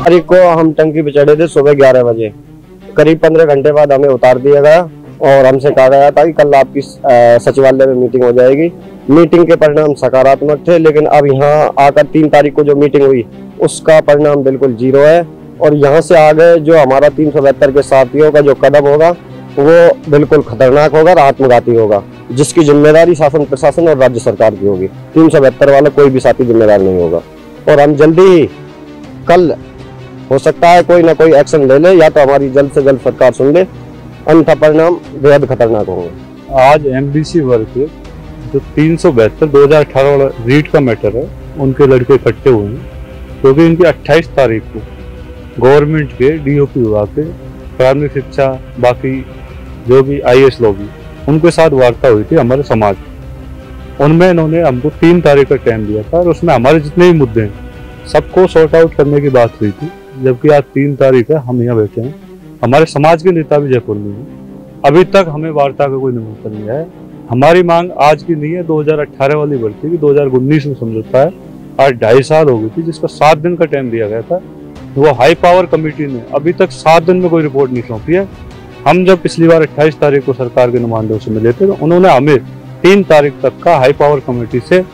तारीख को हम टंकी पे चढ़े थे सुबह ग्यारह बजे। करीब पंद्रह घंटे बाद हमें उतार दिया गया और हमसे कहा गया था कि कल आपकी सचिवालय में मीटिंग हो जाएगी। मीटिंग के परिणाम सकारात्मक थे, लेकिन अब यहाँ आकर तीन तारीख को जो मीटिंग हुई, उसका परिणाम बिल्कुल ज़ीरो है। और यहाँ से आगे जो हमारा तीन सौ बहत्तर के साथियों का जो कदम होगा, वो बिल्कुल खतरनाक होगा और आत्मघाती होगा, जिसकी ज़िम्मेदारी शासन प्रशासन और राज्य सरकार की होगी। तीन सौ बहत्तर वाला कोई भी साथी जिम्मेदार नहीं होगा। और हम जल्दी ही कल, हो सकता है कोई ना कोई एक्शन ले ले, या तो हमारी जल्द से जल्द सरकार सुन ले। अन्यथा परिणाम बेहद खतरनाक होंगे। आज एम बी सी वर्ग के जो तीन सौ बहत्तर, दो हज़ार अठारह वाला रीट का मैटर है, उनके लड़के इकट्ठे हुए हैं क्योंकि इनकी 28 तारीख को गवर्नमेंट के डीओपी विभाग के प्राथमिक शिक्षा, बाकी जो भी आईएएस लोग हैं, उनके साथ वार्ता हुई थी हमारे समाज। उनमें इन्होंने हमको तीन तारीख का टाइम दिया था और उसमें हमारे जितने भी मुद्दे हैं, सबको सॉर्ट आउट करने की बात हुई थी, जबकि आज तीन तारीख है, हम यहाँ बैठे हैं। हमारे समाज के नेता भी जयपुर में हैं। अभी तक हमें वार्ता का कोई निमंत्रण नहीं है हमारी मांग आज की नहीं है 2018 वाली बढ़ती कि 2019 में समझौता है। आज ढाई साल हो गई थी, जिसका सात दिन का टाइम दिया गया था। वो हाई पावर कमेटी ने अभी तक सात दिन में कोई रिपोर्ट नहीं सौंपी है। हम जब पिछली बार 28 तारीख को सरकार के नुमाइंदों से मिले थे तो उन्होंने हमें तीन तारीख तक का हाई पावर कमेटी से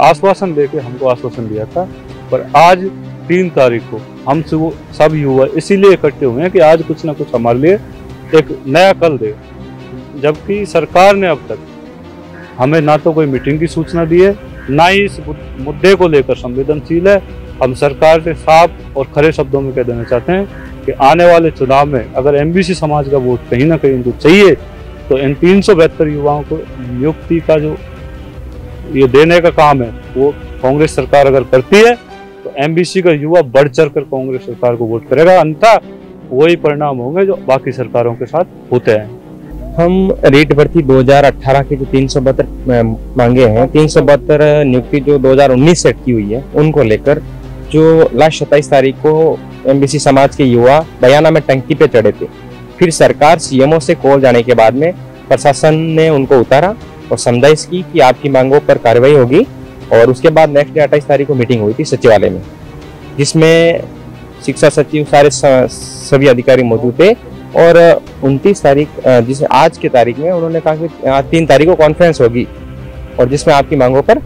आश्वासन देके हमको आश्वासन दिया था। पर आज तीन तारीख को हम सब युवा इसीलिए इकट्ठे हुए हैं कि आज कुछ ना कुछ हमारे लिए एक नया कल दे। जबकि सरकार ने अब तक हमें ना तो कोई मीटिंग की सूचना दी है, ना ही इस मुद्दे को लेकर संवेदनशील है हम सरकार से साफ़ और खरे शब्दों में कह देना चाहते हैं कि आने वाले चुनाव में अगर एमबीसी समाज का वोट कहीं ना कहीं इनको चाहिए तो इन तीन सौ बहत्तर युवाओं को नियुक्ति का जो ये देने का काम है, वो कांग्रेस सरकार अगर करती है तो एमबीसी का युवा बढ़ चढ़ कर कांग्रेस सरकार को वोट करेगा। अन्यथा वही परिणाम होंगे जो बाकी सरकारों के साथ होते हैं। हम रेट भर्ती 2018 के जो तीन सौ बहत्तर मांगे हैं, तीन सौ बहत्तर नियुक्ति जो 2019 से अटकी हुई है, उनको लेकर जो लास्ट सत्ताईस तारीख को एमबीसी समाज के युवा बयाना में टंकी पे चढ़े थे। फिर सरकार सीएमओ से कॉल जाने के बाद में प्रशासन ने उनको उतारा और समझाइश की कि आपकी मांगों पर कार्रवाई होगी और उसके बाद नेक्स्ट डे अट्ठाईस तारीख को मीटिंग हुई थी सचिवालय में, जिसमें शिक्षा सचिव सारे सभी अधिकारी मौजूद थे और उनतीस तारीख जिस आज की तारीख में उन्होंने कहा कि तीन तारीख को कॉन्फ्रेंस होगी और जिसमें आपकी मांगों पर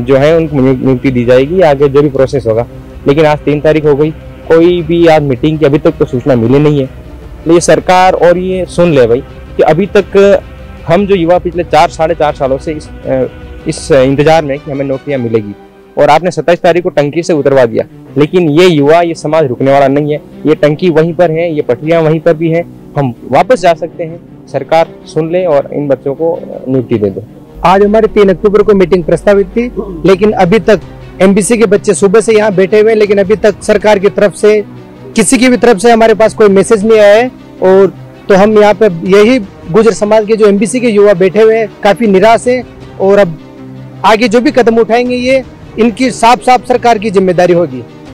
जो है उनको नियुक्ति दी जाएगी, आगे जो भी प्रोसेस होगा। लेकिन आज तीन तारीख हो गई, कोई भी आज मीटिंग की अभी तक तो सूचना मिली नहीं है। लेकिन सरकार और ये सुन ले भाई, कि अभी तक हम जो युवा पिछले चार, साढ़े चार सालों से इस इस इंतज़ार में कि हमें नौकरियाँ मिलेगी। और आपने सत्ताईस तारीख को टंकी से उतरवा दिया। लेकिन ये युवा, ये समाज रुकने वाला नहीं है। ये टंकी वहीं पर है, ये पटरियाँ वहीं पर भी हैं। हम वापस जा सकते हैं। सरकार सुन ले और इन बच्चों को नियुक्ति दे दो। आज हमारे तीन अक्टूबर को मीटिंग प्रस्तावित थी, लेकिन अभी तक एमबीसी के बच्चे सुबह से यहाँ बैठे हुए हैं, लेकिन अभी तक सरकार की तरफ़ से, किसी की भी तरफ़ से हमारे पास कोई मैसेज नहीं आया है। और तो हम यहाँ पे यही गुजर समाज के जो एमबीसी के युवा बैठे हुए हैं, काफ़ी निराश है। और अब आगे जो भी कदम उठाएँगे ये, इनकी साफ़ साफ़ सरकार की ज़िम्मेदारी होगी।